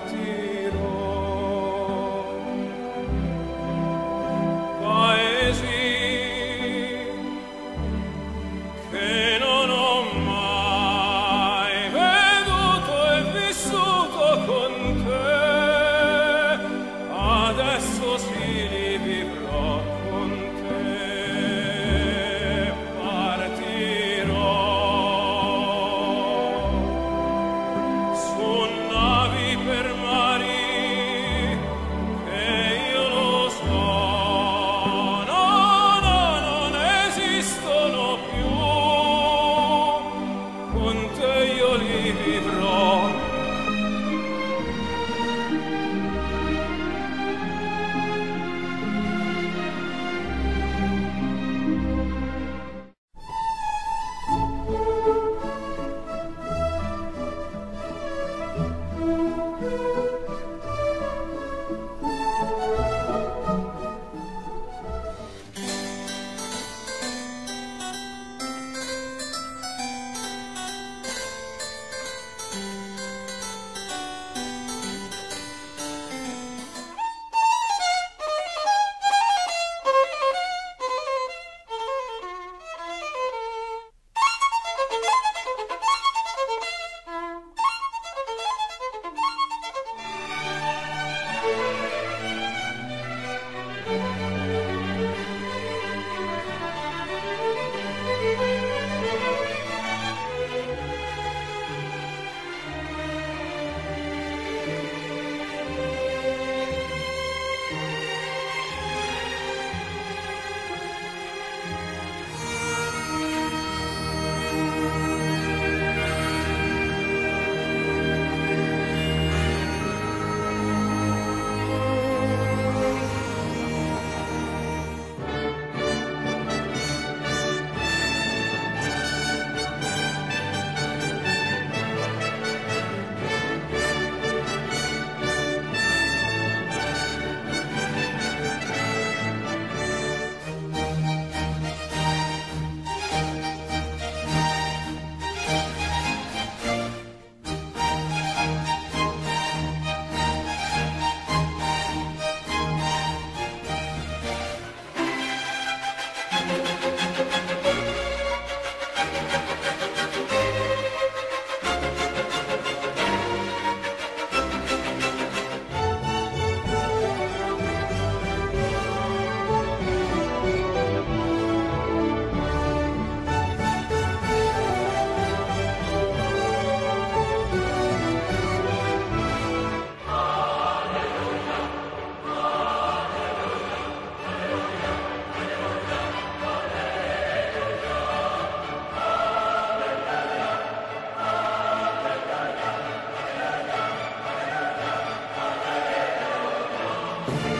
ti Bye.